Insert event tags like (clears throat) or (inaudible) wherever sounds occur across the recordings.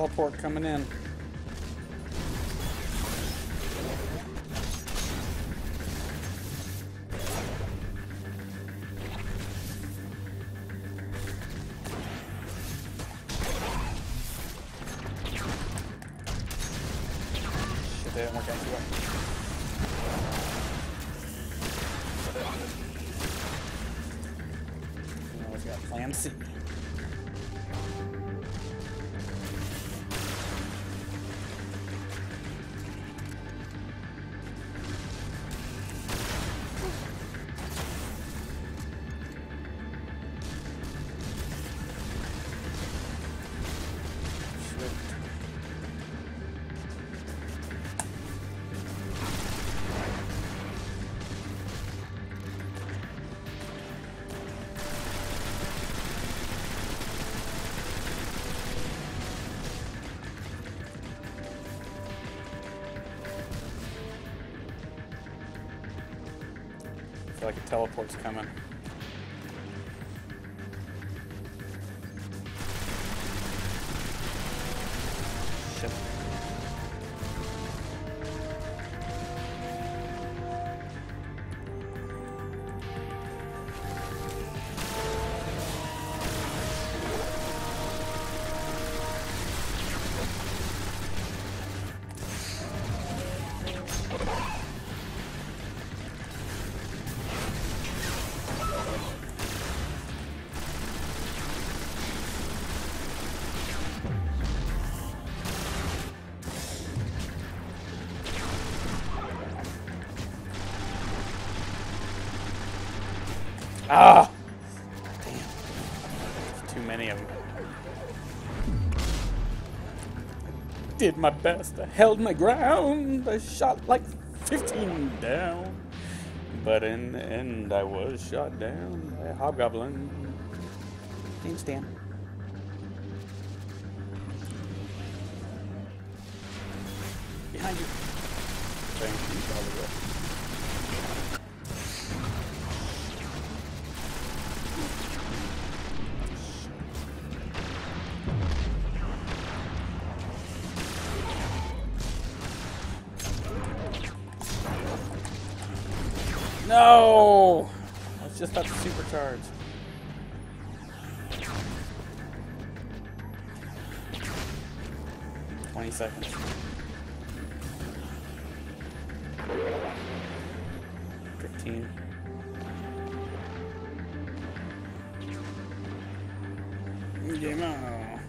Teleport coming in. Shit, they like a teleport's coming. Ah! Damn. Too many of them. Did my best. I held my ground. I shot like 15 down. But in the end, I was shot down by a hobgoblin. Name's Dan. Behind you. Thank you, No! I was just about to supercharge. Twenty seconds. Fifteen. Game on.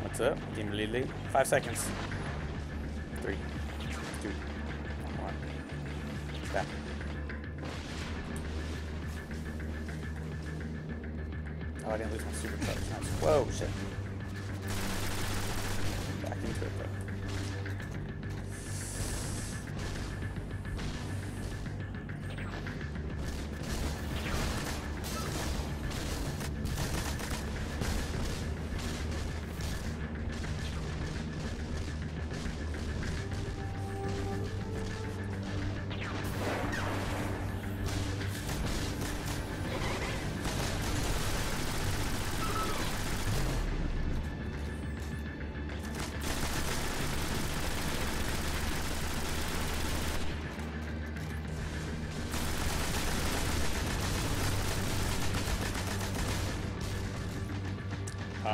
What's up? Game late. Five seconds. Three, two. Oh, I didn't lose my supercharge. Nice. Whoa, shit.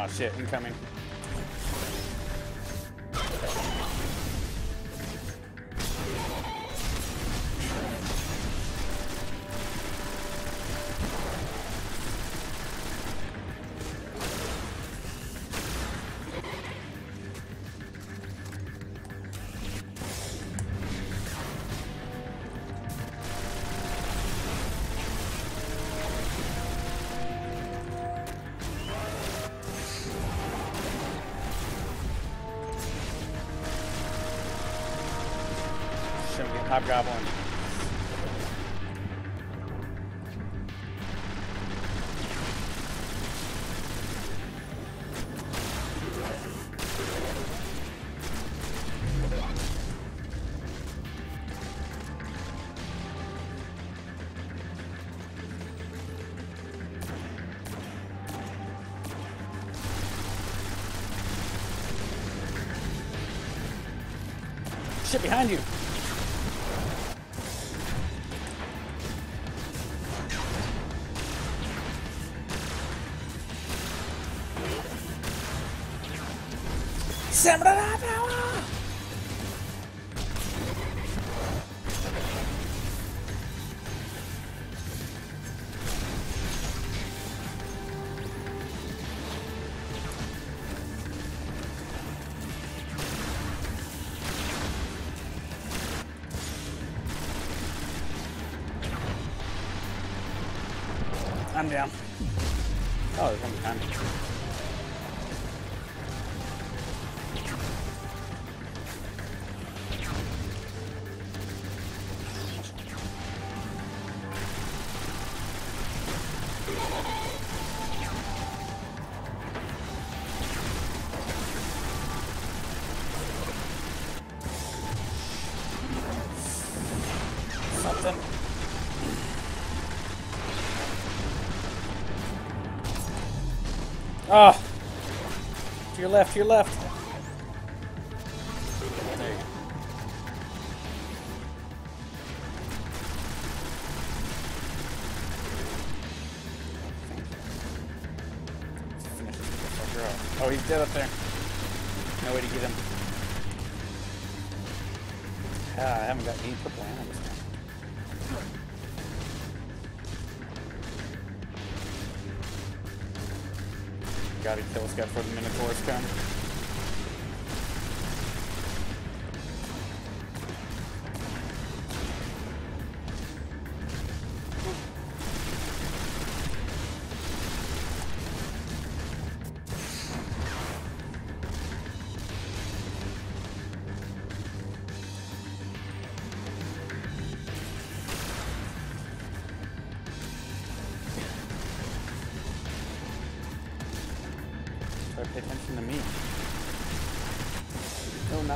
Shit, incoming. soon. We can hop some hobgoblin. behind you. Down. Oh, there's behind me. Ah! To your left, to your left. Oh, he's dead up there. No way to get him. Ah, I haven't got any purple animals now. Gotta kill guy before the Minotaurs come.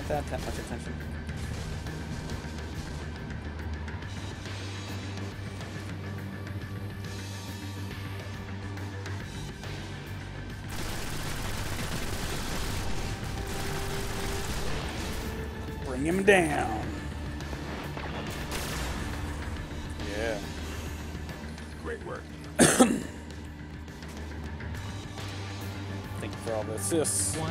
That, that much attention. Bring him down. Yeah. Great work. (coughs) Thank you for all the assists. One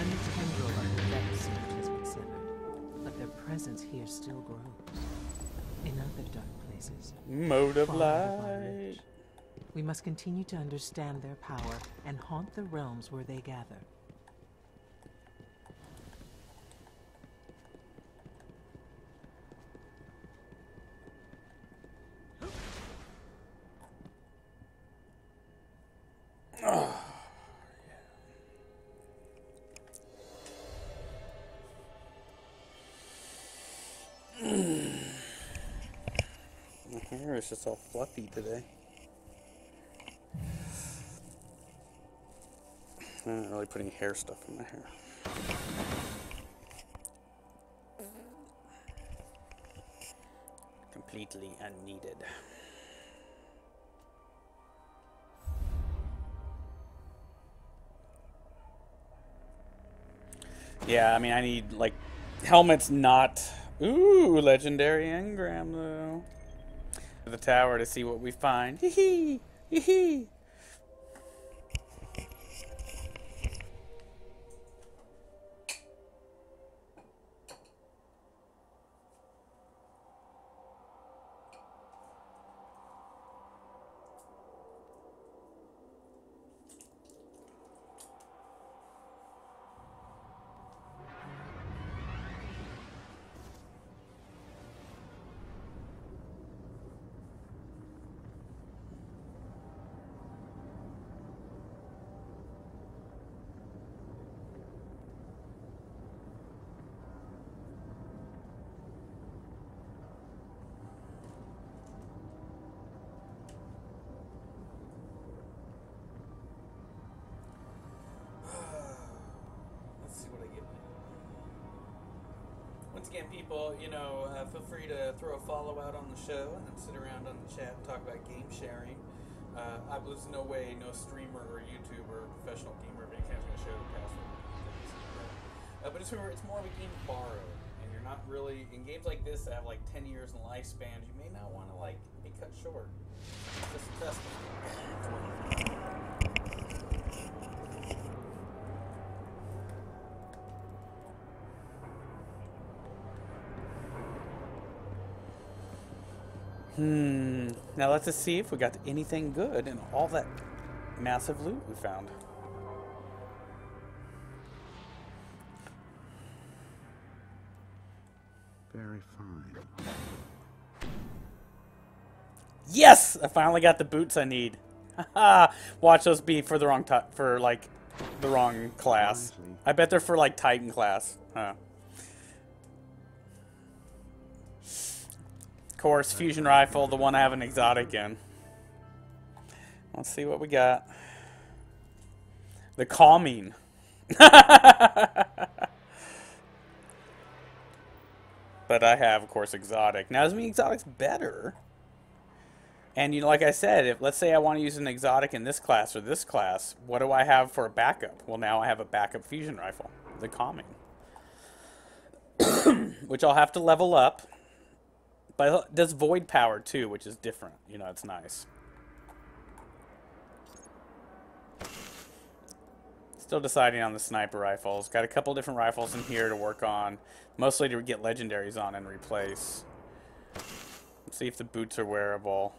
presence here still grows. In other dark places, Mode of light. We must continue to understand their power and haunt the realms where they gather. Hair is just all fluffy today. I'm not really putting hair stuff in my hair. Completely unneeded. Yeah, I mean, I need, like, helmets not. Ooh, legendary engram, though the tower to see what we find. Hee hee! Hee hee! Once again, people, you know, uh, feel free to throw a follow out on the show and then sit around on the chat and talk about game sharing. Uh, I was no way, no streamer or YouTuber or professional gamer of any kind is going to share the password. Uh, but it's, it's more of a game borrow. and you're not really in games like this that have like 10 years in lifespan. You may not want to like be cut short. Now let's just see if we got anything good in all that massive loot we found. Very fine. Yes, I finally got the boots I need. (laughs) Watch those be for the wrong for like the wrong class. I bet they're for like Titan class. Huh. Course, fusion rifle, the one I have an exotic in. Let's see what we got. The calming. (laughs) but I have, of course, exotic. Now, does mean exotic's better? And you know, like I said, if let's say I want to use an exotic in this class or this class, what do I have for a backup? Well, now I have a backup fusion rifle, the calming, (coughs) which I'll have to level up. But does void power too, which is different. You know, it's nice. Still deciding on the sniper rifles. Got a couple different rifles in here to work on. Mostly to get legendaries on and replace. Let's see if the boots are wearable.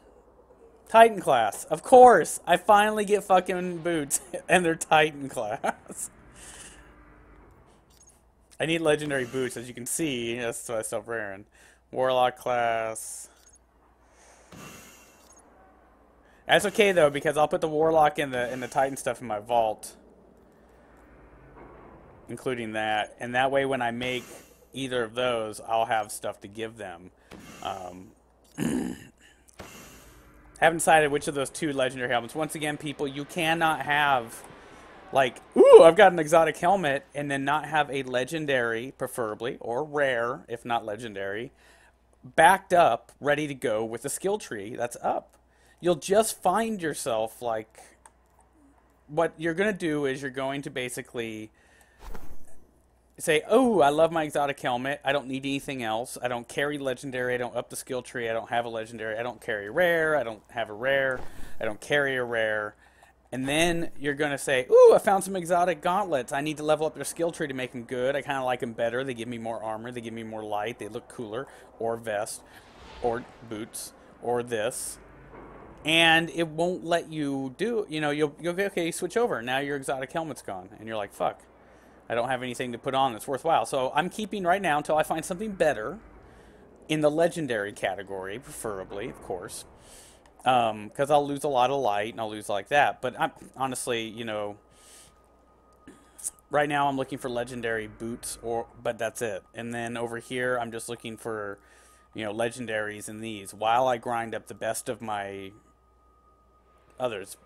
Titan class. Of course. I finally get fucking boots. (laughs) and they're Titan class. (laughs) I need legendary boots, as you can see. That's what I still wearing. Warlock class. That's okay though, because I'll put the Warlock and the and the Titan stuff in my vault including that. And that way, when I make either of those, I'll have stuff to give them. Um, (clears throat) haven't decided which of those two legendary helmets. Once again, people, you cannot have like, ooh, I've got an exotic helmet, and then not have a legendary, preferably, or rare, if not legendary, backed up, ready to go with a skill tree that's up. You'll just find yourself like, what you're going to do is you're going to basically say, oh, I love my exotic helmet. I don't need anything else. I don't carry legendary. I don't up the skill tree. I don't have a legendary. I don't carry rare. I don't have a rare. I don't carry a rare. And then you're going to say, ooh, I found some exotic gauntlets. I need to level up their skill tree to make them good. I kind of like them better. They give me more armor. They give me more light. They look cooler. Or vest. Or boots. Or this. And it won't let you do, you know, you'll, you'll okay, switch over. Now your exotic helmet's gone. And you're like, fuck. I don't have anything to put on that's worthwhile. So I'm keeping right now until I find something better in the legendary category, preferably, of course. Because um, I'll lose a lot of light and I'll lose like that. But I'm, honestly, you know, right now I'm looking for legendary boots, or but that's it. And then over here, I'm just looking for, you know, legendaries in these while I grind up the best of my others.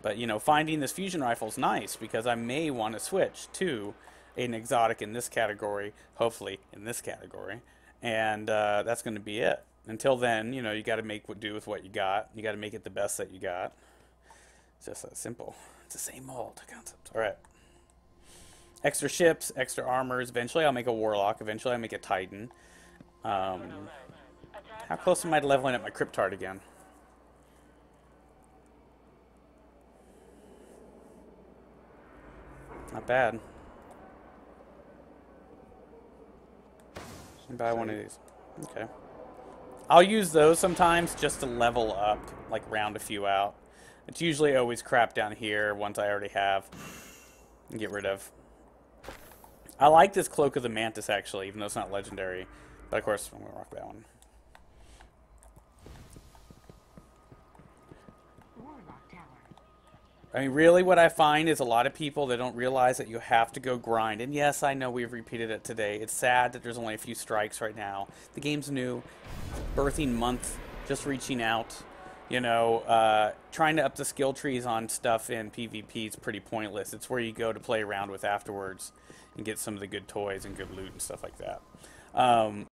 But, you know, finding this fusion rifle is nice because I may want to switch to an exotic in this category, hopefully in this category. And uh, that's going to be it. Until then, you know, you got to make what do with what you got. You got to make it the best that you got. It's just that simple. It's the same old concept. All right. Extra ships, extra armors. Eventually, I'll make a warlock. Eventually, I'll make a titan. Um, how close am I to leveling up my cryptarch again? Not bad. Buy one of these. Okay. I'll use those sometimes just to level up, like round a few out. It's usually always crap down here, ones I already have. Get rid of. I like this Cloak of the Mantis, actually, even though it's not legendary. But of course, I'm going to rock that one. I mean, really, what I find is a lot of people that don't realize that you have to go grind. And yes, I know we've repeated it today. It's sad that there's only a few strikes right now. The game's new, birthing month, just reaching out. You know, uh, trying to up the skill trees on stuff in PvP is pretty pointless. It's where you go to play around with afterwards and get some of the good toys and good loot and stuff like that. Um,